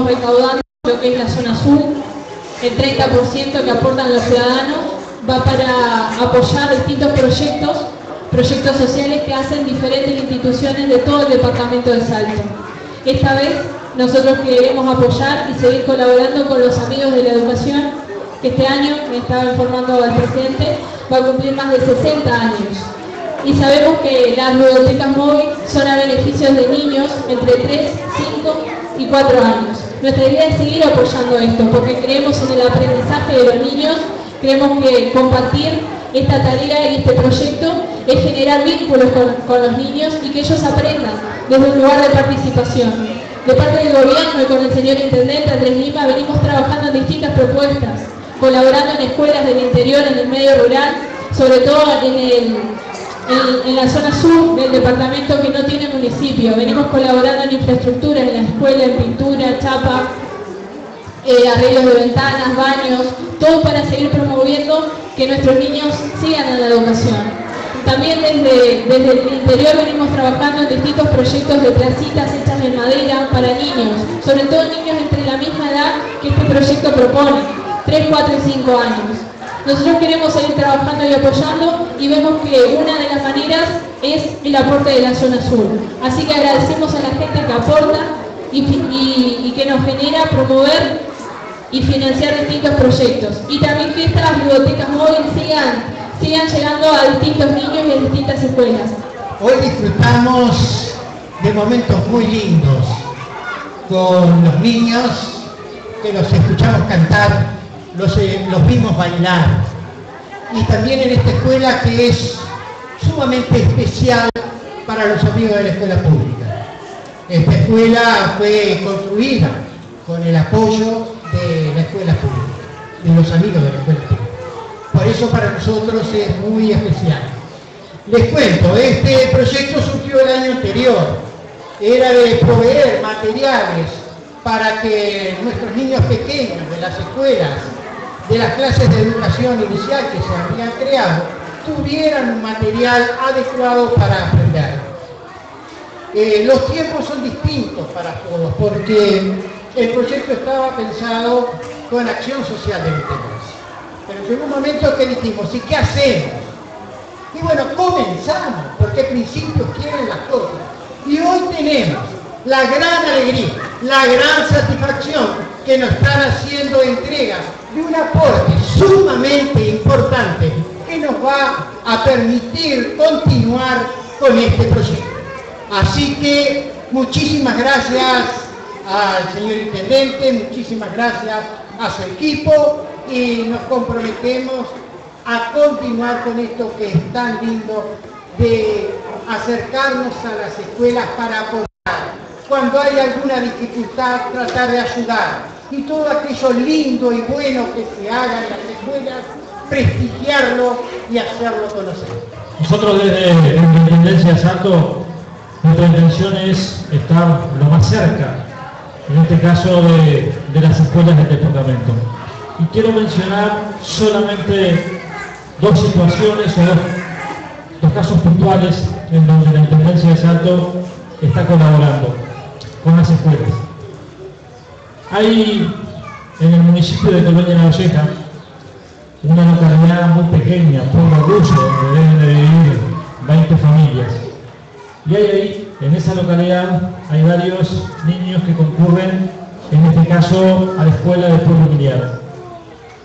recaudando lo que es la zona sur, el 30% que aportan los ciudadanos va para apoyar distintos proyectos, proyectos sociales que hacen diferentes instituciones de todo el departamento de Salto. Esta vez nosotros queremos apoyar y seguir colaborando con los amigos de la educación, que este año, me estaba informando el presidente, va a cumplir más de 60 años. Y sabemos que las bibliotecas móviles son a beneficios de niños entre 3, 5 y 4 años. Nuestra idea es seguir apoyando esto, porque creemos en el aprendizaje de los niños, creemos que compartir esta tarea y este proyecto es generar vínculos con, los niños y que ellos aprendan desde un lugar de participación. De parte del gobierno y con el señor Intendente Andrés Lima venimos trabajando en distintas propuestas, colaborando en escuelas del interior, en el medio rural, sobre todo en el en, la zona sur del departamento que no tiene municipio. Venimos colaborando en infraestructura, en la escuela, en pintura, chapa, eh, arreglos de ventanas, baños, todo para seguir promoviendo que nuestros niños sigan en la educación. También desde, desde el interior venimos trabajando en distintos proyectos de placitas hechas de madera para niños, sobre todo niños entre la misma edad que este proyecto propone, 3, 4 y 5 años. Nosotros queremos seguir trabajando y apoyando y vemos que una de las maneras es el aporte de la zona sur. Así que agradecemos a la gente que aporta y, que nos genera promover y financiar distintos proyectos. Y también que estas bibliotecas móviles sigan, llegando a distintos niños y a distintas escuelas. Hoy disfrutamos de momentos muy lindos con los niños que los escuchamos cantar eh, los, vimos bailar. Y también en esta escuela que es sumamente especial para los amigos de la escuela pública. Esta escuela fue construida con el apoyo de la escuela pública, de los amigos de la escuela pública. Por eso para nosotros es muy especial. Les cuento, este proyecto surgió el año anterior. Era de proveer materiales para que nuestros niños pequeños de las escuelas de las clases de educación inicial que se habían creado tuvieran un material adecuado para aprender. Eh, los tiempos son distintos para todos porque el proyecto estaba pensado con acción social de interés. Pero llegó un momento que dijimos, ¿y qué hacemos? Y bueno, comenzamos, porque principios quieren las cosas. Y hoy tenemos la gran alegría, la gran satisfacción que nos están haciendo entregas de un aporte sumamente importante que nos va a permitir continuar con este proyecto. Así que muchísimas gracias al señor Intendente, muchísimas gracias a su equipo y nos comprometemos a continuar con esto que es tan lindo de acercarnos a las escuelas para apoyar. Cuando hay alguna dificultad, tratar de ayudar y todo aquello lindo y bueno que se haga en las escuelas, prestigiarlo y hacerlo conocer. Nosotros desde Intendencia de Salto, nuestra intención es estar lo más cerca, en este caso de, las escuelas del departamento. Y quiero mencionar solamente dos situaciones o dos, casos puntuales en donde la Intendencia de Salto está colaborando con las escuelas. Hay en el municipio de Colonia La Valleja una localidad muy pequeña, Pueblo Ruso, donde deben de vivir 20 familias. Y hay ahí, en esa localidad, hay varios niños que concurren, en este caso, a la escuela de Pueblo Miliar.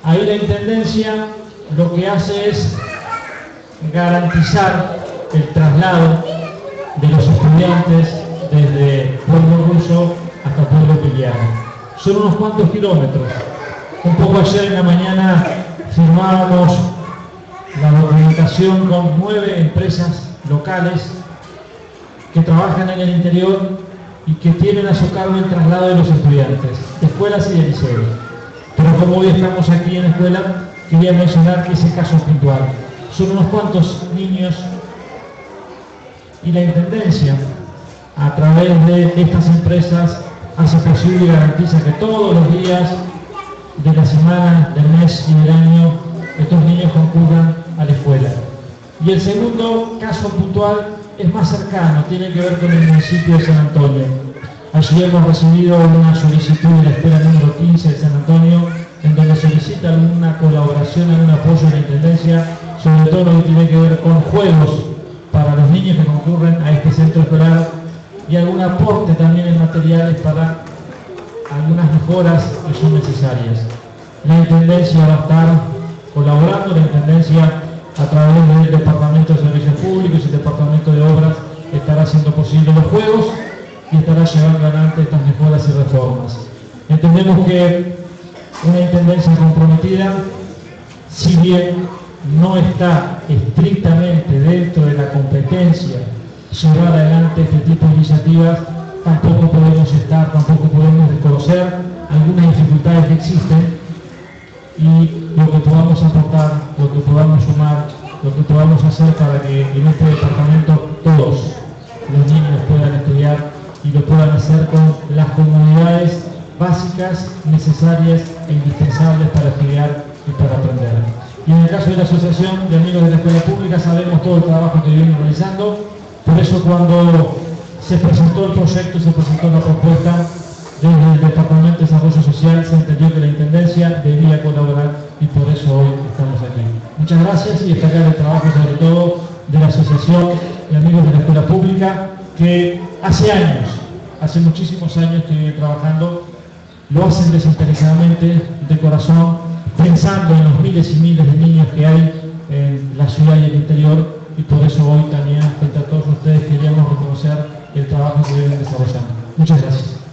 Ahí la Intendencia lo que hace es garantizar el traslado de los estudiantes desde Pueblo Ruso hasta Pueblo Miliar son unos cuantos kilómetros. Un poco ayer en la mañana firmábamos la documentación con nueve empresas locales que trabajan en el interior y que tienen a su cargo el traslado de los estudiantes, escuelas y de liceos. Pero como hoy estamos aquí en la escuela, quería mencionar que ese caso puntual. Son unos cuantos niños y la Intendencia, a través de estas empresas, hace posible y garantiza que todos los días de la semana, del mes y del año estos niños concurran a la escuela. Y el segundo caso puntual es más cercano, tiene que ver con el municipio de San Antonio. Allí hemos recibido una solicitud de la escuela número 15 de San Antonio, en donde solicita una colaboración, un apoyo de la Intendencia, sobre todo lo que tiene que ver con juegos para los niños que concurren a este centro escolar y algún aporte también en materiales para algunas mejoras que son necesarias. La Intendencia va a estar colaborando, la Intendencia a través del Departamento de Servicios Públicos y el Departamento de Obras estará haciendo posible los juegos y estará llevando adelante estas mejoras y reformas. Entendemos que una Intendencia comprometida, si bien no está estrictamente dentro de llevar adelante este tipo de iniciativas, tampoco podemos estar, tampoco podemos desconocer algunas dificultades que existen y lo que podamos aportar, lo que podamos sumar, lo que podamos hacer para que en este departamento todos los niños puedan estudiar y lo puedan hacer con las comunidades básicas, necesarias e indispensables para estudiar y para aprender. Y en el caso de la Asociación de Amigos de la Escuela Pública sabemos todo el trabajo que vienen realizando, por eso cuando se presentó el proyecto, se presentó la propuesta, desde el Departamento de Desarrollo Social se entendió que la Intendencia debía colaborar y por eso hoy estamos aquí. Muchas gracias y destacar el trabajo sobre todo de la Asociación de Amigos de la Escuela Pública que hace años, hace muchísimos años que viene trabajando, lo hacen desinteresadamente, de corazón, pensando en los miles y miles de niños que hay en la ciudad y el interior y por eso hoy también frente a todos ustedes queríamos reconocer el trabajo que vienen desarrollando. Muchas gracias.